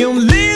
you leave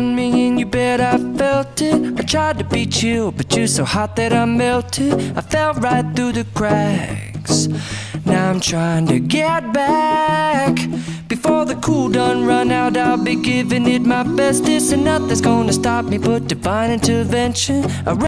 me and you bet I felt it. I tried to beat you, but you're so hot that I melted. I fell right through the cracks. Now I'm trying to get back. Before the cool done run out, I'll be giving it my bestest, and nothing's gonna stop me but divine intervention. I